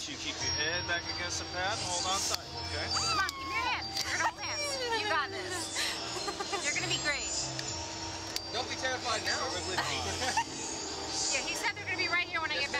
want you to keep your head back against the pad and hold on tight, okay? Come on, give me your hand. You're gonna hands. You got this. You're gonna be great. Don't be terrified now. Yeah, he said they're gonna be right here when I get back.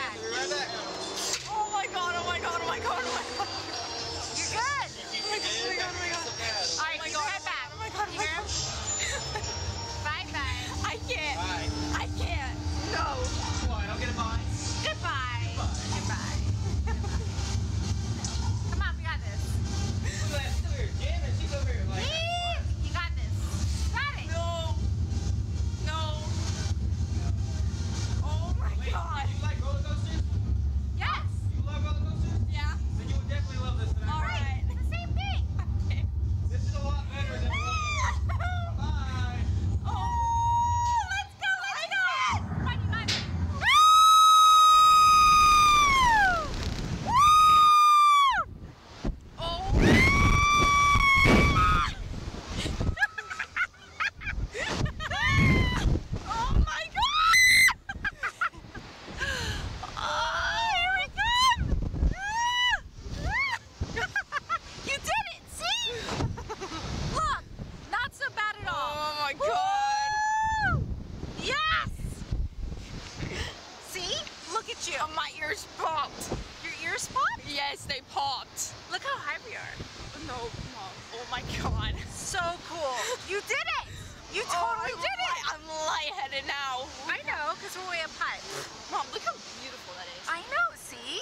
Be right back. At you! Oh, my ears popped! Your ears popped? Yes, they popped! Look how high we are. Oh, no, Mom. Oh my god! So cool. You did it. You Oh, totally I'm did it. I'm lightheaded now. I know, because we're way up high. Mom, look how beautiful that is. I know, see?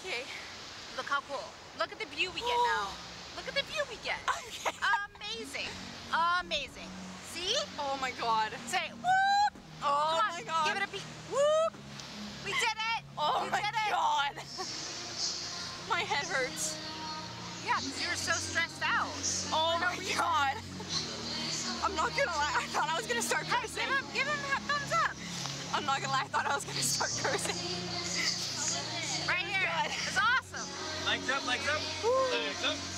Okay. Look how cool. Look at the view we get now. Look at the view we get. Okay. Amazing. Amazing. See? Oh my god. Say whoop. Oh Come on, my god. Give it a beat. Whoop. Oh we did it. Oh we my did god. my head hurts. Yeah, because you were so stressed out. Oh no my reason. god. I'm not gonna lie. I thought I was gonna start Hey, cursing. give him, give him a thumbs up. I'm not gonna lie. I thought I was gonna start cursing. Right here. It's awesome. Legs up, legs up. Legs up.